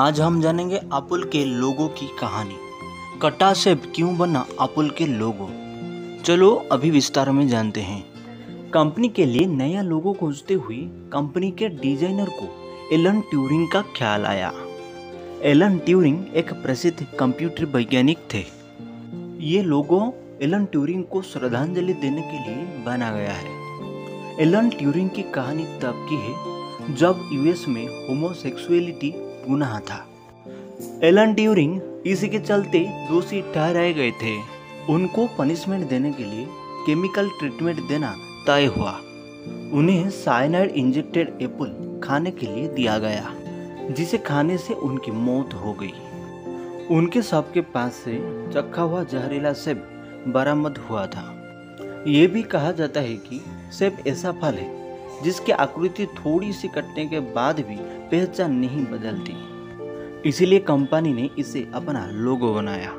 आज हम जानेंगे एप्पल के लोगों की कहानी। कटा सेब क्यों बना एप्पल के लोगो? चलो अभी विस्तार में जानते हैं। कंपनी के लिए नया लोगो खोजते हुए कंपनी के डिज़ाइनर को एलन ट्यूरिंग का ख्याल आया। एलन ट्यूरिंग एक प्रसिद्ध कंप्यूटर वैज्ञानिक थे। ये लोगो एलन ट्यूरिंग को श्रद्धांजलि देने के लिए बना गया है। एलन ट्यूरिंग की कहानी तब की है जब यूएस में होमोसेक्सुअलिटी गुनाह था। एलन ट्यूरिंग इसी के चलते दोषी ठहराए गए थे। उनको पनिशमेंट देने के लिए केमिकल ट्रीटमेंट देना तय हुआ। उन्हें साइनाइड इंजेक्टेड एप्पल खाने के लिए दिया गया, जिसे खाने से उनकी मौत हो गई। उनके शव के पास से चखा हुआ जहरीला सेब बरामद हुआ था। ये भी कहा जाता है कि सेब ऐसा फल है जिसकी आकृति थोड़ी सी कटने के बाद भी पहचान नहीं बदलती। इसीलिए कंपनी ने इसे अपना लोगो बनाया।